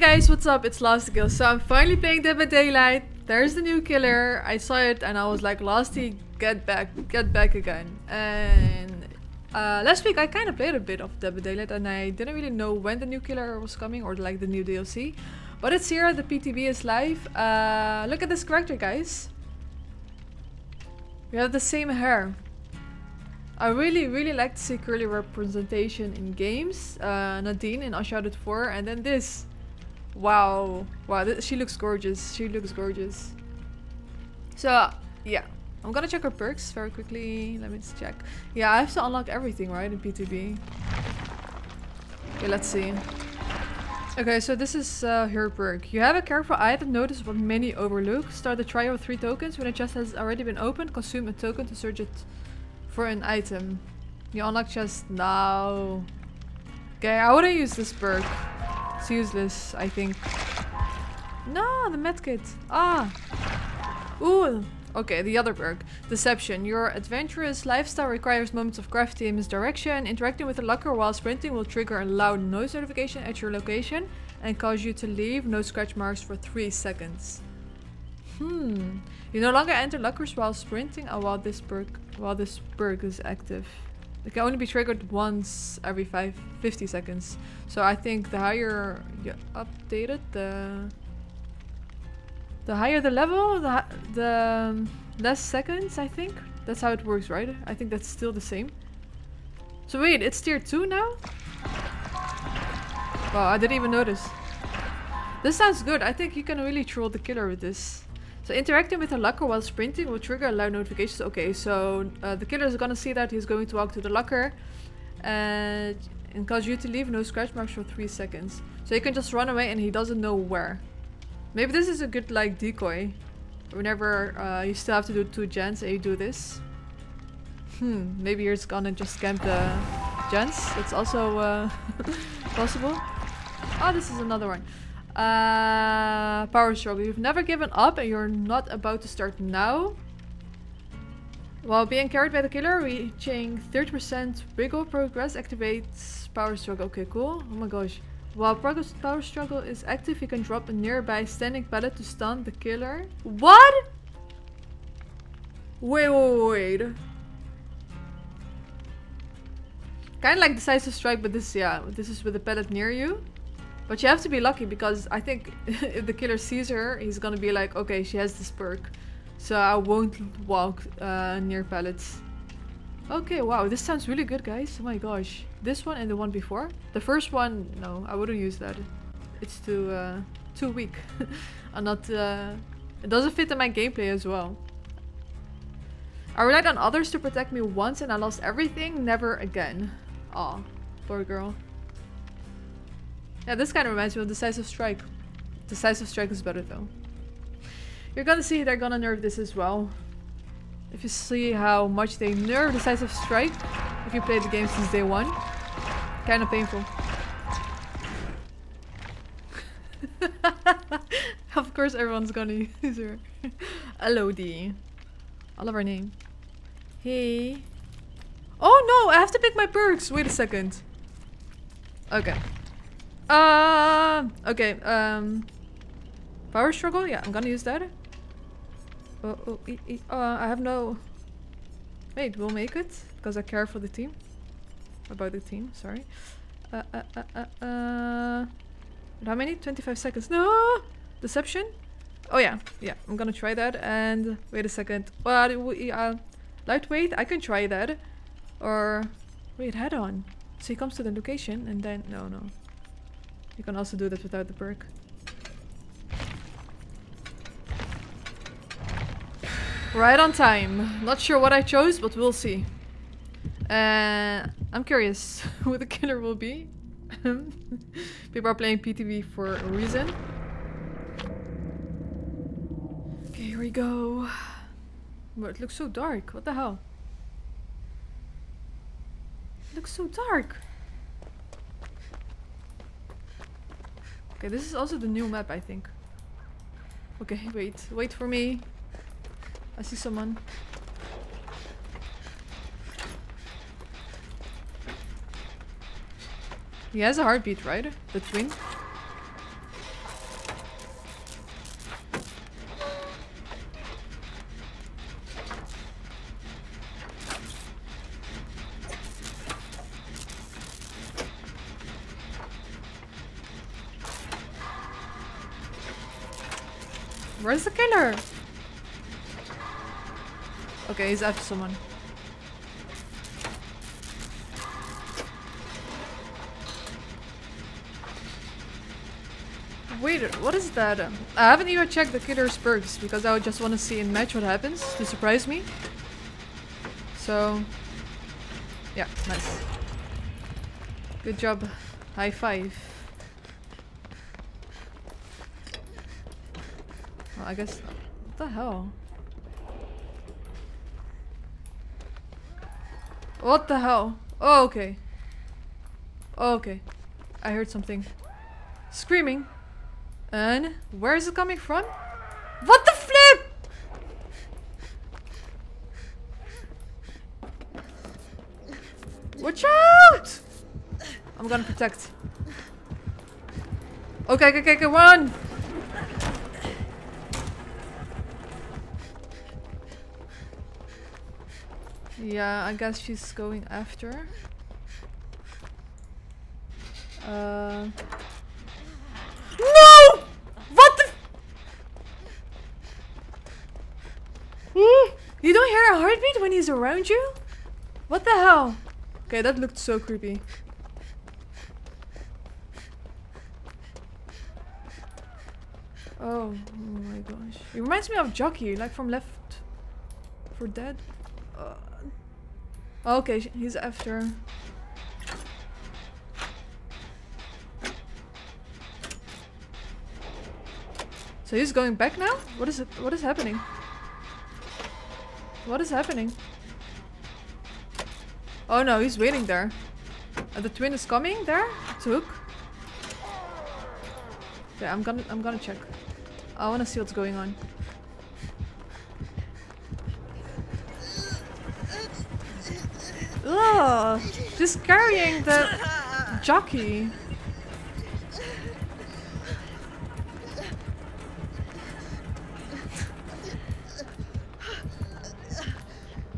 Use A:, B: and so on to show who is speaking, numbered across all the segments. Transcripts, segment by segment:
A: guys, what's up? It's LOSTyGIRL. So I'm finally playing Dead by Daylight. There's the new killer. I saw it and I was like, Lasty, get back, get back again. And uh, last week I kind of played a bit of Dead by Daylight and I didn't really know when the new killer was coming or like the new DLC. But it's here, the PTB is live. Uh, look at this character, guys. We have the same hair. I really, really like to see curly representation in games. Uh, Nadine in Uncharted 4 and then this. Wow. Wow, she looks gorgeous. She looks gorgeous. So, yeah. I'm gonna check her perks very quickly. Let me just check. Yeah, I have to unlock everything, right, in PTB. Okay, let's see. Okay, so this is uh, her perk. You have a careful eye that notices what many overlook. Start the trial with three tokens. When a chest has already been opened, consume a token to search it for an item. You unlock chest now. Okay, I wouldn't use this perk. It's useless, I think. No, the medkit. Ah. Ooh. Okay, the other perk. Deception. Your adventurous lifestyle requires moments of gravity and misdirection. Interacting with a locker while sprinting will trigger a loud noise notification at your location and cause you to leave no scratch marks for 3 seconds. Hmm. You no longer enter lockers while sprinting or while this perk while this perk is active. It can only be triggered once every five, 50 seconds. So I think the higher you update it, the the higher the level, the, the um, less seconds, I think. That's how it works, right? I think that's still the same. So wait, it's tier 2 now? Wow, I didn't even notice. This sounds good. I think you can really troll the killer with this. So interacting with a locker while sprinting will trigger a loud notifications. Okay, so uh, the killer is gonna see that he's going to walk to the locker and, and cause you to leave no scratch marks for 3 seconds. So you can just run away and he doesn't know where. Maybe this is a good like decoy. Whenever uh, you still have to do two gens and you do this. Hmm, maybe you're just gonna just scam the gens. It's also uh, possible. Oh, this is another one. Uh, power struggle. You've never given up and you're not about to start now. While being carried by the killer, reaching 30% wiggle progress activates power struggle. Okay, cool. Oh my gosh. While progress power struggle is active, you can drop a nearby standing pallet to stun the killer. What? Wait, wait, wait. Kind of like decisive strike, but this, yeah, this is with a pallet near you. But you have to be lucky because I think if the killer sees her, he's gonna be like, okay, she has this perk. So I won't walk uh, near pallets. Okay, wow, this sounds really good, guys. Oh my gosh. This one and the one before. The first one, no, I wouldn't use that. It's too, uh, too weak. I'm not, uh, it doesn't fit in my gameplay as well. I relied on others to protect me once and I lost everything, never again. Aw, poor girl. Yeah, this kind of reminds me of Decisive Strike. Decisive Strike is better though. You're gonna see they're gonna nerf this as well. If you see how much they nerf Decisive Strike, if you played the game since day one. Kind of painful. of course everyone's gonna use her. Elodie. I love her name. Hey. Oh no, I have to pick my perks. Wait a second. Okay. Uh, okay, um... Power struggle? Yeah, I'm gonna use that. Oh, oh, e e uh, I have no... Wait, we'll make it? Because I care for the team. About the team, sorry. Uh, uh, uh, uh, uh... How many? 25 seconds. No! Deception? Oh yeah, yeah, I'm gonna try that. And wait a second. Well, uh, lightweight, I can try that. Or, wait, head on. So he comes to the location and then, no, no. You can also do that without the perk. Right on time. Not sure what I chose, but we'll see. Uh, I'm curious who the killer will be. People are playing PTB for a reason. Okay, here we go. But it looks so dark. What the hell? It looks so dark. Okay, this is also the new map, I think. Okay, wait. Wait for me. I see someone. He has a heartbeat, right? The twin? Where's the killer? Okay, he's after someone. Wait, what is that? I haven't even checked the killer's perks because I just want to see in match what happens to surprise me. So, yeah, nice. Good job. High five. Well, I guess. What the hell? What the hell? Oh, okay. Oh, okay. I heard something. Screaming. And where is it coming from? What the flip? Watch out! I'm gonna protect. Okay, okay, okay, okay, run! Yeah, I guess she's going after. Uh... No! What the? You don't hear a heartbeat when he's around you? What the hell? Okay, that looked so creepy. Oh, oh my gosh. It reminds me of Jockey, like from Left 4 Dead. Okay, he's after. So he's going back now? What is it? What is happening? What is happening? Oh no, he's waiting there. Uh, the twin is coming there? Took. Okay, I'm gonna I'm gonna check. I wanna see what's going on. Ugh! Just carrying the jockey.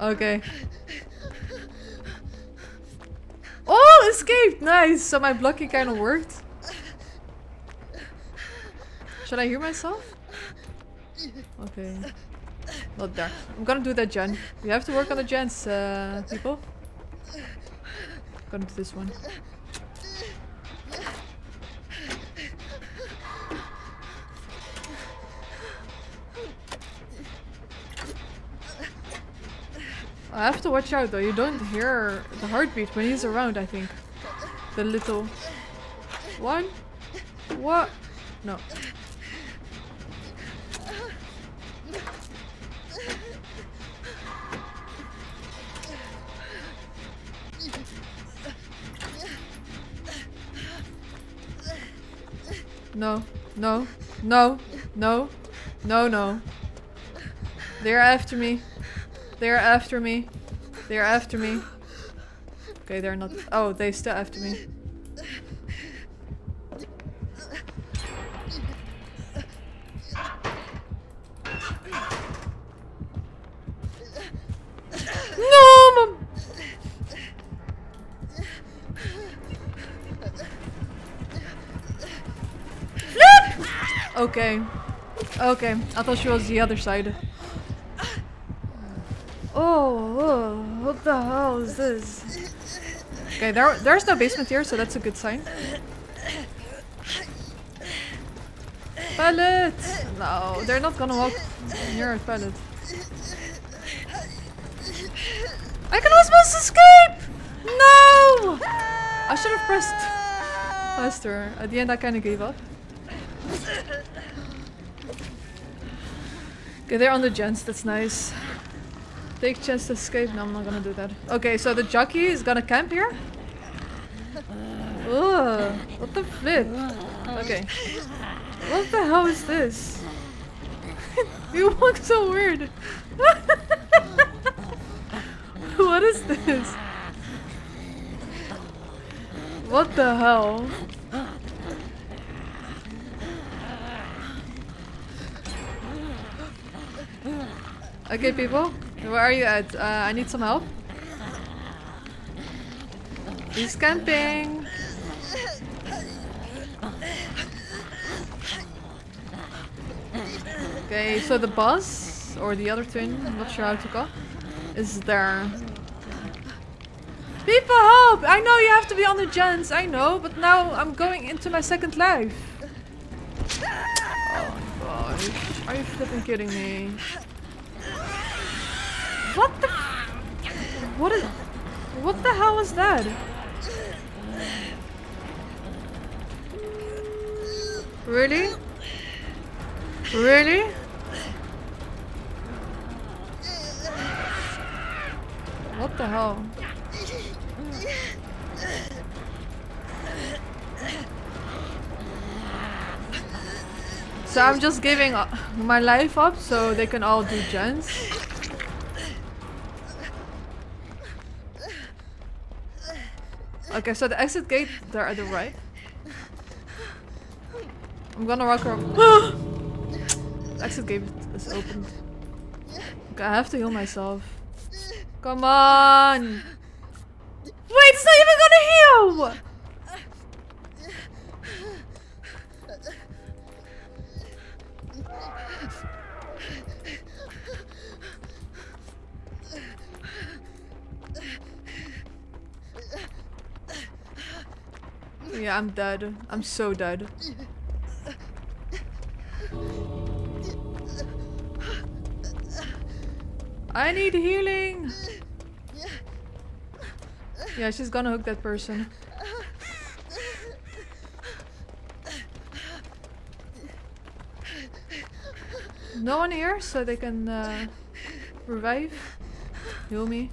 A: Okay. Oh, escaped! Nice! So my blocking kind of worked. Should I hear myself? Okay. Not there. I'm gonna do that gen. We have to work on the gens, uh, people. I'm this one. I have to watch out though, you don't hear the heartbeat when he's around, I think. The little... One? What? No. No, no, no, no, no, no. They're after me. They're after me. They're after me. Okay, they're not- Oh, they still after me. Okay. Okay, I thought she was the other side. Oh, oh, what the hell is this? Okay, there, there's no basement here, so that's a good sign. Pallet! No, they're not gonna walk near a pallet. I can almost escape! No! I should have pressed faster. At the end, I kind of gave up. Okay, they're on the gens, That's nice. Take chance to escape. No, I'm not gonna do that. Okay, so the jockey is gonna camp here. Ugh, what the flip? Okay. What the hell is this? you look so weird. what is this? What the hell? Okay, people. Where are you at? Uh, I need some help. He's camping. Okay, so the boss, or the other twin, I'm not sure how to call, is there. People help! I know you have to be on the gens, I know, but now I'm going into my second life. Oh my gosh, are you flipping kidding me? What the What is- What the hell is that? Really? Really? What the hell? So I'm just giving my life up so they can all do gens. Okay, so the exit gate there at the right. I'm gonna rock her. the exit gate is opened. Okay, I have to heal myself. Come on! Wait, it's not even gonna heal! Yeah, I'm dead. I'm so dead. I need healing! Yeah, she's gonna hook that person. No one here, so they can uh, revive. Heal me.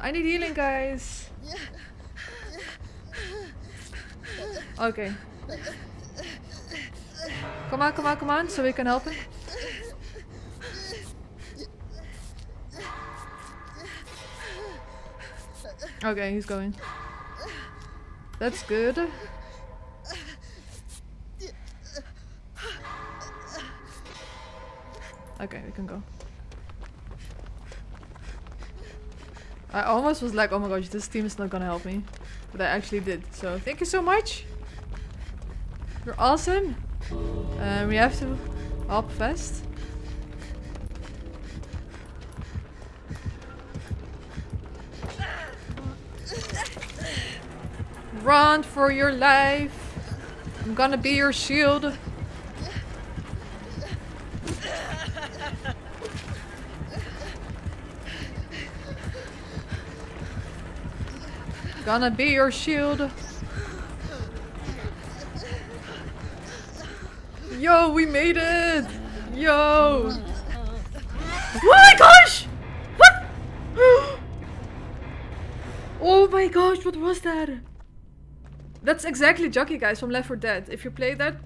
A: I need healing, guys. Okay. Come on, come on, come on, so we can help him. Okay, he's going. That's good. Okay, we can go. I almost was like, oh my gosh, this team is not gonna help me. But I actually did. So thank you so much. You're awesome. Uh, we have to help fast. Run for your life. I'm gonna be your shield. Gonna be your shield. Yo, we made it! Yo! Oh my gosh! What? oh my gosh, what was that? That's exactly Jockey guys from Left 4 Dead. If you play that,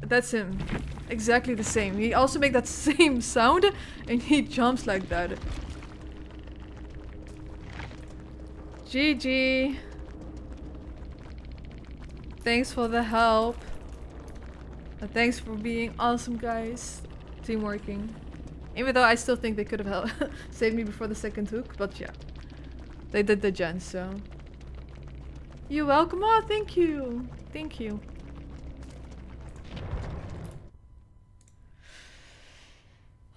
A: that's him. Exactly the same. He also make that same sound and he jumps like that. GG. Thanks for the help. And thanks for being awesome, guys. Team working. Even though I still think they could have helped saved me before the second hook, but yeah. They did the gen, so. You're welcome. Oh, thank you. Thank you.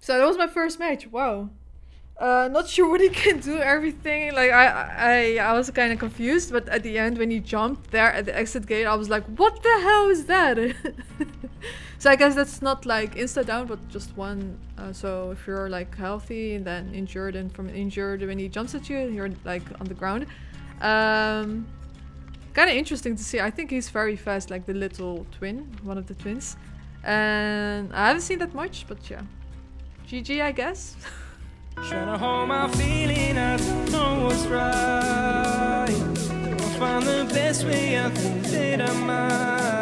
A: so that was my first match. Wow. Uh, not sure what he can do everything. Like I, I, I was kind of confused, but at the end when he jumped there at the exit gate, I was like, "What the hell is that?" so I guess that's not like insta down, but just one. Uh, so if you're like healthy and then injured, and from injured when he jumps at you, you're like on the ground. Um, kind of interesting to see. I think he's very fast, like the little twin, one of the twins. And I haven't seen that much, but yeah, GG, I guess.
B: Trying to hold my feeling, I don't know what's right. I'll find the best way, I think that I might.